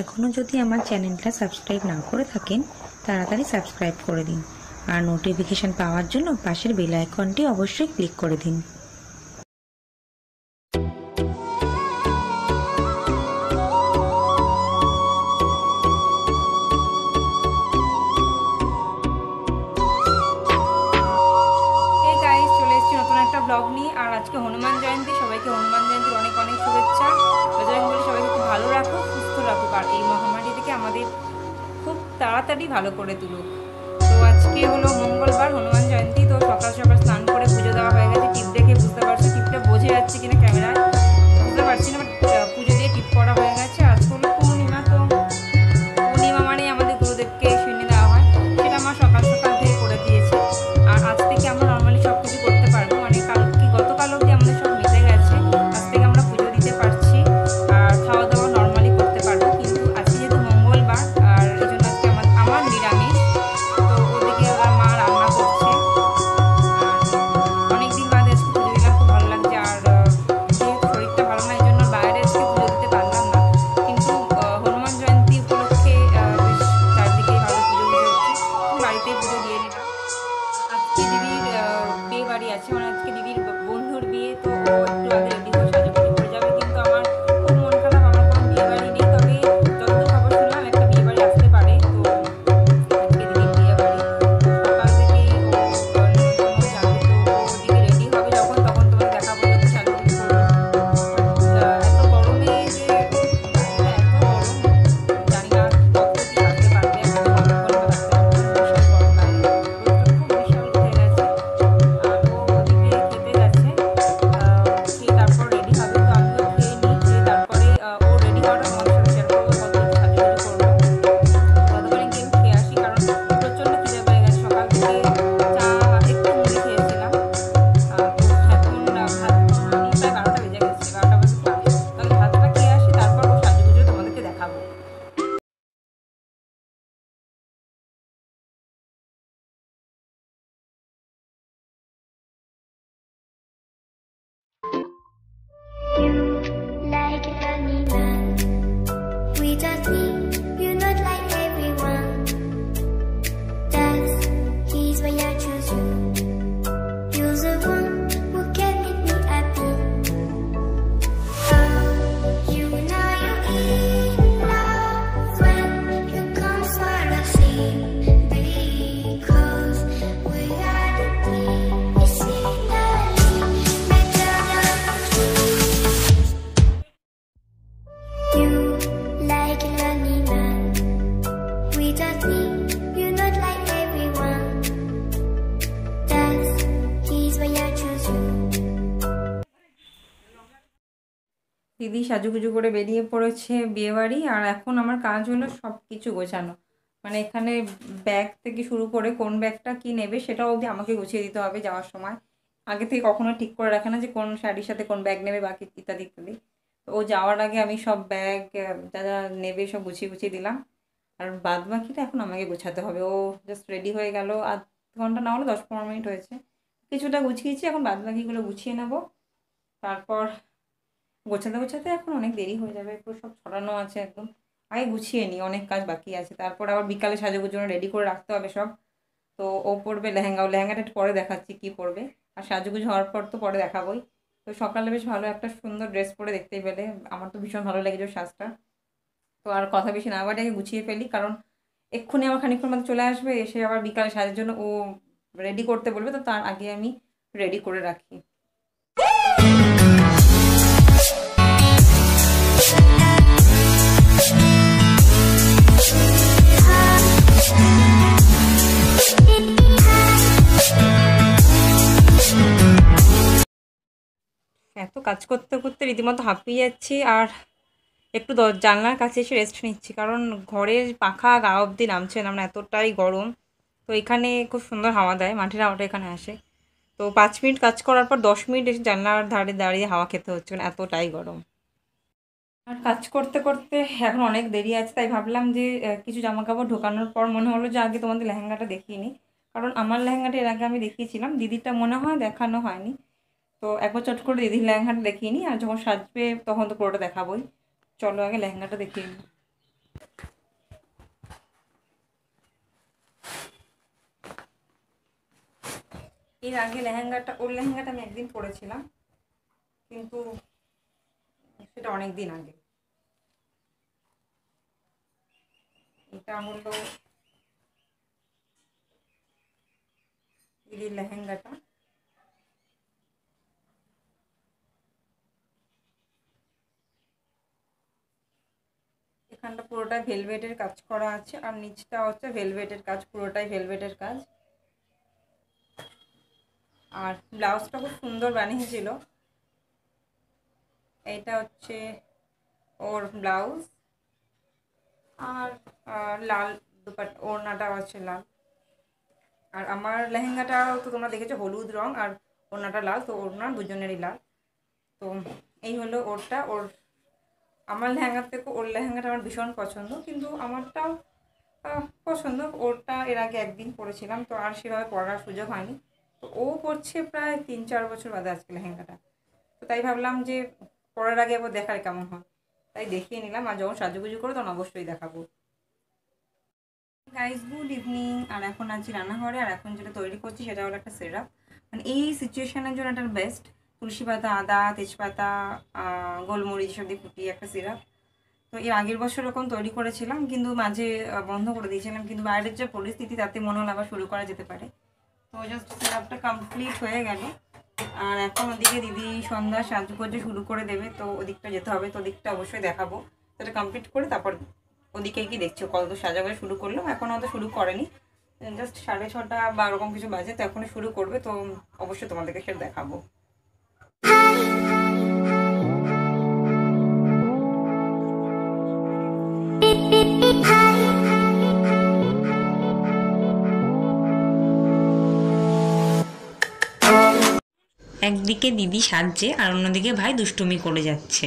এখনও যদি আমার চ্যানেলটা সাবস্ক্রাইব না করে থাকেন, তাড়াতাড়ি সাবস্ক্রাইব করে দিন। আর নোটিফিকেশান পাওয়ার জন্য পাশের বেল আইকনটি অবশ্যই ক্লিক করে দিন। ব্লগ নিয়ে, আর আজকে হনুমান তাড়াতাড়ি ভালো করে তুলুক তো আজকে হলো মঙ্গলবার হনুমান আজকে দিদির বিয়ে বাড়ি আছে। মানে আজকে দিদির বন্ধুর বিয়ে তো একটু আগে You দিদি সাজুগুজু করে বেরিয়ে পড়েছে বিয়েবাড়ি, আর এখন আমার কাজ হলো সব কিছু গোছানো। মানে এখানে ব্যাগ থেকে শুরু করে কোন ব্যাগটা কি নেবে সেটাও অবধি আমাকে গুছিয়ে দিতে হবে যাওয়ার সময়। আগে থেকে কখনো ঠিক করে রাখে না যে কোন শাড়ির সাথে কোন ব্যাগ নেবে, বাকি ইত্যাদি ইত্যাদি। ও যাওয়ার আগে আমি সব ব্যাগ যা যা নেবে সব গুছিয়ে গুছিয়ে দিলাম। আর বাদ বাকিটা এখন আমাকে গোছাতে হবে। ও জাস্ট রেডি হয়ে গেল। আধ ঘণ্টা না হলে দশ পনেরো মিনিট হয়েছে। কিছুটা গুছিয়েছি, এখন বাদ বাকিগুলো গুছিয়ে নেব। তারপর গোছাতে গোছাতে এখন অনেক দেরি হয়ে যাবে পুরো সব ছড়ানো আছে একদম। আগে গুছিয়ে নিই অনেক কাজ বাকি আছে। তারপর আবার বিকালে সাজাগুর জন্য রেডি করে রাখতে হবে সব। তো ও পরবে লেহেঙ্গা, ও লেহেঙ্গাটা একটু পরে দেখাচ্ছি কি পরবে। আর সাজুগুজ হওয়ার পর তো পরে দেখাবোই। তো সকালে বেশ ভালো একটা সুন্দর ড্রেস পরে দেখতেই পেলে। আমার তো ভীষণ ভালো লেগেছে সাজটা। তো আর কথা বেশি না, আবার গুছিয়ে ফেলি। কারণ এক্ষুনি আমার খানিক্ষণ মধ্যে চলে আসবে, এসে আবার বিকালে সাজার জন্য ও রেডি করতে বলবে, তো তার আগে আমি রেডি করে রাখি। এত কাজ করতে করতে রীতিমতো হাঁপিয়ে যাচ্ছি আর একটু জানলার কাছে এসে রেস্ট নিচ্ছি। কারণ ঘরের পাখা গা অবধি নামছে না মানে এতটাই গরম। তো এখানে খুব সুন্দর হাওয়া দেয়, মাঠের হাওয়াটা এখানে আসে। তো পাঁচ মিনিট কাজ করার পর দশ মিনিট এসে জানলার ধারে দাঁড়িয়ে হাওয়া খেতে হচ্ছে মানে এতটাই গরম। আর কাজ করতে করতে এখন অনেক দেরি আছে, তাই ভাবলাম যে কিছু জামা কাপড় ঢোকানোর পর মনে হলো যে আগে তোমাদের লেহেঙ্গাটা দেখিয়ে নিই কারণ আমার লেহেঙ্গাটা এর আগে আমি দেখিয়েছিলাম দিদিটা মনে হয় দেখানো হয়নি। তো একবার চট করে দিদির লেহেঙ্গাটা দেখিয়ে নিই আর যখন সাজবে তখন তো পুরোটা দেখাবোই। চলো আগে লেহেঙ্গাটা দেখিয়ে নিই এর আগে লেহেঙ্গাটা, ওর লেহেঙ্গাটা আমি একদিন পরেছিলাম। কিন্তু সেটা অনেক দিন আগে। এটা হলো দিদির লেহেঙ্গাটা। এখানটা পুরোটাই ভেলভেটের কাজ করা আছে, আর নিচটা হচ্ছে ভেলভেটের কাজ, পুরোটাই ভেলভেটের কাজ। আর ব্লাউজটা খুব সুন্দর বানিয়েছিল। এইটা হচ্ছে ওর ব্লাউজ আর লাল দুপাট, ওড়নাটা আছে লাল। আর আমার লেহেঙ্গাটা তো তোমরা দেখেছ, হলুদ রং আর ওড়নাটা লাল, তো ওড়না দুজনেরই লাল। তো এই হলো ওরটা, ওর আমার লেহেঙ্গার থেকে ওর লেহেঙ্গাটা আমার ভীষণ পছন্দ, কিন্তু আমারটাও পছন্দ। ওরটা এর আগে একদিন পরেছিলাম, তো আর সেভাবে পরার সুযোগ হয়নি। তো ও পরছে প্রায় তিন চার বছর বাদে আজকে লেহেঙ্গাটা। তো তাই ভাবলাম যে পরার আগে একবার দেখার কেমন হয়? তাই দেখিয়ে নিলাম আর যখন সাজুগুজু করে তখন অবশ্যই দেখাবো। গাইজ গুড ইভিনিং আর এখন আছি রান্নাঘরে, আর এখন যেটা তৈরি করছি সেটা হলো একটা সিরাপ মানে এই সিচুয়েশনের জন্য একটা বেস্ট তুলসী পাতা, আদা, তেজপাতা গোলমরিচ সব দিয়ে ফুটিয়ে একটা সিরাপ তো এর আগের বছর এরকম তৈরি করেছিলাম, কিন্তু মাঝে বন্ধ করে দিয়েছিলাম, কিন্তু বাইরের যে পরিস্থিতি তাতে মনে হলো আবার শুরু করা যেতে পারে। তো জাস্ট সিরাপটা কমপ্লিট হয়ে গেল আর এখন ওদিকে দিদি সন্ধ্যা সাজগোজে শুরু করে দেবে, তো ওদিকটা যেতে হবে, তো ওদিকটা অবশ্যই দেখাবো। সেটা কমপ্লিট করে তারপর ওদিকে কি দেখছ কত সাজাগোজা শুরু করল, এখন অত শুরু করেনি। জাস্ট সাড়ে ছটা বা ওরকম কিছু বাজে, তো এখনই শুরু করবে, তো অবশ্যই তোমাদেরকে সেটা দেখাবো। একদিকে দিদি সাজছে আর অন্যদিকে ভাই দুষ্টুমি করে যাচ্ছে।